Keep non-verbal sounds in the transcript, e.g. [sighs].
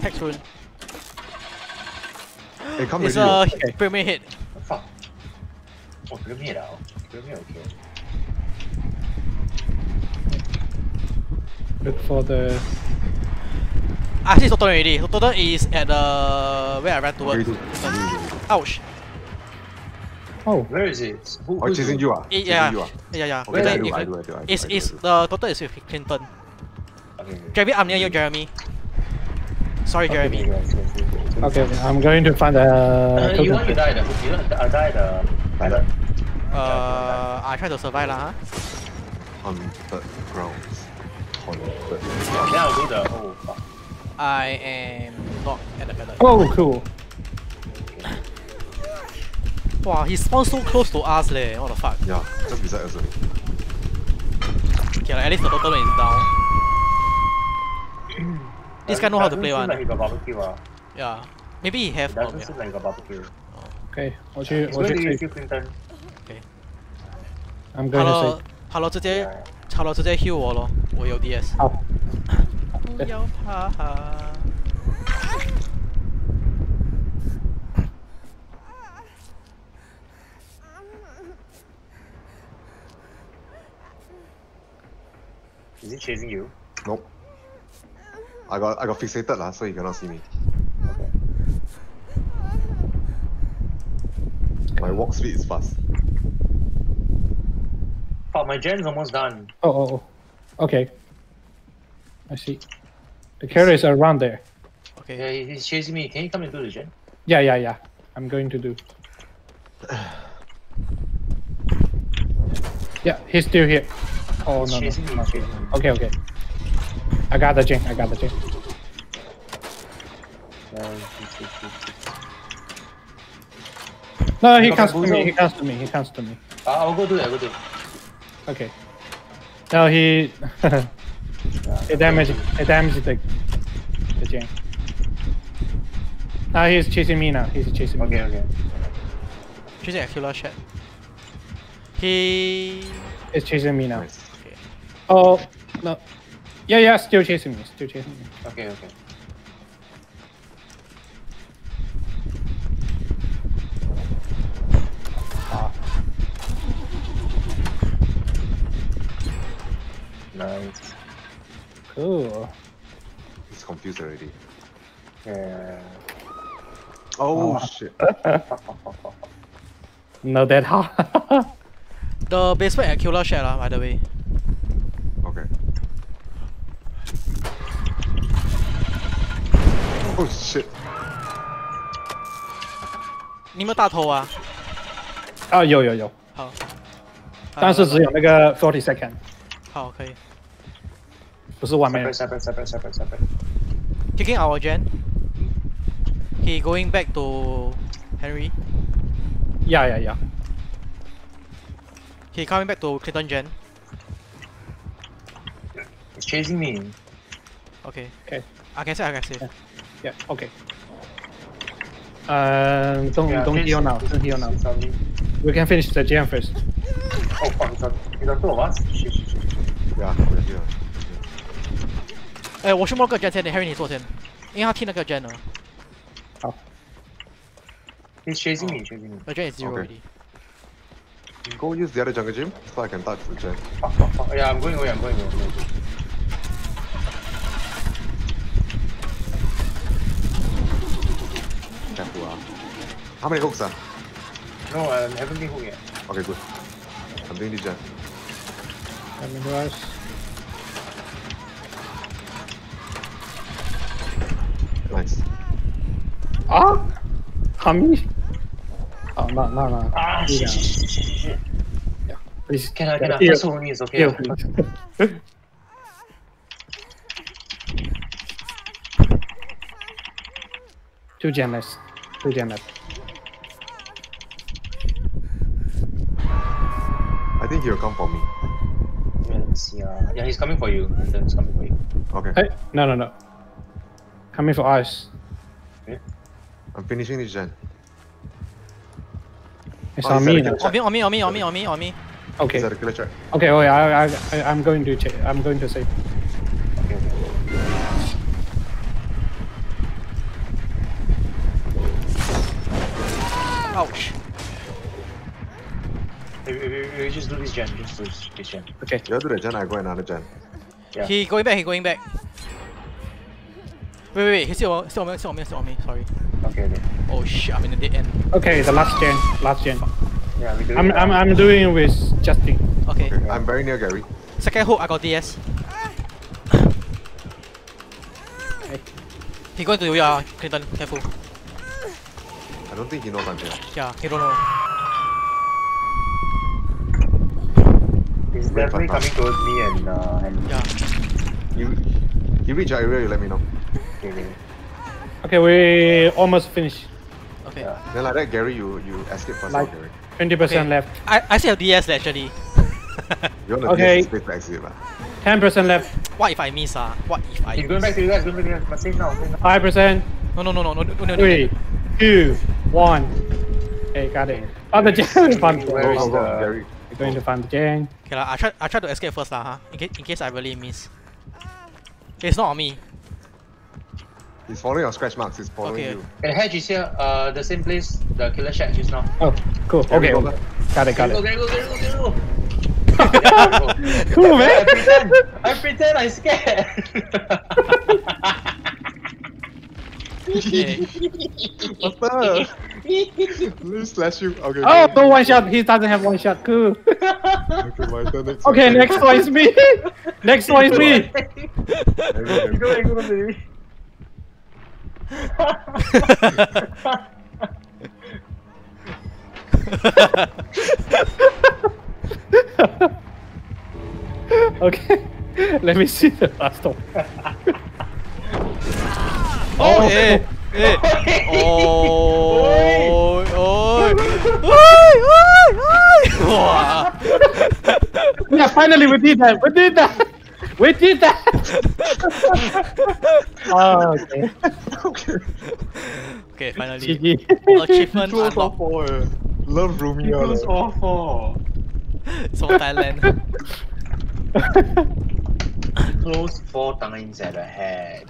Text rune. Hey, come It's ready. a Pyramid Head. What the fuck? Oh, pyramid ah. Pyramid okay. Look for the. I see Totem already. Totem is at the where I ran Okay, towards. do- Ouch. Oh, Where is it? Who, Oh, who's chasing it? you ah? Eh, yeah, you ah? yeah, yeah. Okay, Clinton I do, I do, I do, I do, It's, it's the total is with Clinton. Okay, okay. Jeremy, I'm near you, Jeremy. Sorry, Jeremy. Okay. I'm going to find the. Uh, you want to die the you want to die the pilot. Uh, I try to survive lah. Huh? On the grounds. On the Then I'll do the oh fuck. I am not at the pallet. Oh, cool. Wow, he spawned so close to us leh. What the fuck? Yeah, just beside us only. Okay, like, at least the total is down. This guy know how to Doesn't play seem one. Like he got barbecue ah. Yeah. Maybe he have. It Oh, doesn't yeah. seem like he got barbecue. Okay, 我去 He's 我 going to 去 use 追 you, Clinton. I'm going to Hello, save. hello，直接 Yeah. hello 直接 heal 我咯，我有 DS。好，不要怕。 Is he chasing you? Nope. I got I got fixated lah, so he cannot see me. Okay. My walk speed is fast. Fuck, my gen's almost done. Oh, oh, oh. Okay. I see. The carrier is around there. Okay. Yeah, he's chasing me. Can you come into the gen? Yeah, yeah, yeah. I'm going to do. [sighs] Yeah, he's still here. Oh He's no, no. me. He's chasing me. Okay, okay. I got the chain. I got the chain. No, he comes to me. He comes to me. He comes to me. Ah, I'll go do it. I'll go do it. Okay. No, he it [laughs] he damaged he damaged the the chain. Now he's chasing me now. He's chasing me. Okay, okay. Choosing a killer shack. He. He's chasing me now. Okay. Oh no. Yeah, yeah. Still chasing me. Still chasing me. Okay, okay. Ah. Nice. Cool. He's confused already. Yeah. Oh Ah. shit. Fuck, fuck, fuck, fuck, fuck. No, that hard. The basement at killer shack lah, by the way. Oh shit. 你有没有大头啊？啊，有有有，好。但是只有那个 forty second，好，可以。不是 one Separate, minute。separate, separate, separate, separate. Taking our gen. He going back to Henry. Yeah, yeah, yeah. He coming back to Clinton gen. He's chasing me. Okay. Okay. I can save, I can save. Yeah. Yeah, okay. Um, don't Yeah, don't he's- heal now. he's- Don't heal now. he's on me. We can finish the gem first. Oh fuck, he's on, he's on two of us? Shit, shit, shit. Yeah, we're here. 哎，我去摸那个 gen 先，你 Henry 你做先，因为他踢那个 gen 了。 He's chasing me, chasing me. The gen is zero Okay. already. Go use the other jungle gym so I can touch the gen. Fuck, fuck, fuck. Yeah, I'm going away, I'm going away. I'm going away. How many hooks ah? No, I haven't been hooked yet. Okay, good. I'm doing the gen. Let me rush. Nice. Ah, Hami. Oh no no no. Ah, Yeah. shit, shit, shit, shit, shit. Please. Can I, can I? Heal. First hold me, it's okay. Heal. [laughs] Two gen left. Two gen left. I think he'll come for me. Yeah, let's see. Uh, yeah, he's coming for you. Clinton, He's coming for you. Okay. Hey, no no no. Coming for us. I'm finishing this gen. It's Oh, on me that a now. good On me, on me, on me, on me, on me, on me. Okay. Is that a killer shack? Okay. Okay. I I I I'm going to check. I'm going to save. Okay, okay. Ouch. We, just do this gen, just do this, this gen. Okay. You do the gen, I go another gen. Yeah. He going back, he going back. Wait, wait, wait, he's still on, still on me, still on me, still on me, sorry. Okay, okay. Oh shit, I'm in the dead end. Okay, the last gen. Last gen. Yeah, we do I'm it I'm. I'm doing it with Justin. Okay. Okay, I'm very near Gary. Second hook, I got DS. Okay. [coughs] He going to you, uh, Clinton, careful. I don't think he knows I'm here. Yeah, he don't know. He's Wait, definitely Papa. coming towards me and uh and Yeah. You, you reach your area, you let me know. okay, okay. Okay, we almost finished. Okay. Yeah. Then like that, Gary, you you escape first, Like- out, Gary. Twenty percent Okay. left. I, I still have DS actually. [laughs] You want to Okay. okay. space to exit, lah. Ten percent left. what if I miss ah? What if I He's going back to you guys, going back to you guys. But save now, save now. Five percent. No no no no no no no no. Three, two, one. Okay, got it. Found [laughs] the gen. Found the is go, go, the- Gary. We're going to find the gen. Okay lah, I try I try to escape first lah, huh? In case in case I really miss. Okay, it's not on me. He's following your scratch marks, he's following Okay. you. And hatch is here, uh, the same place, the killer shack just now. Oh, cool. Gary, Okay, go okay. got it, got Go, it. go, go, go, go, [laughs] go. Cool, man. I pretend, I pretend I scared. [laughs] [laughs] Okay. Faster! [laughs] Let me slash you. Okay. Oh, go. no one shot. He doesn't have one shot. Cool. Okay, my turn next. Okay, my turn. [laughs] next one is me. next one is me. Gary, You go, Gary. you go, baby. okay. Let me see the last one. Oh, eh, eh. Oh, oh, oi, oi, oi. Wow. Yeah, finally we did that. We did that. We did that. oh, [laughs] okay. okay. Okay, finally. GG. Achievement Close all unlocked. four. eh. Love Rumia. Close leh. all four. It's from Thailand. [laughs] Close four times at a head.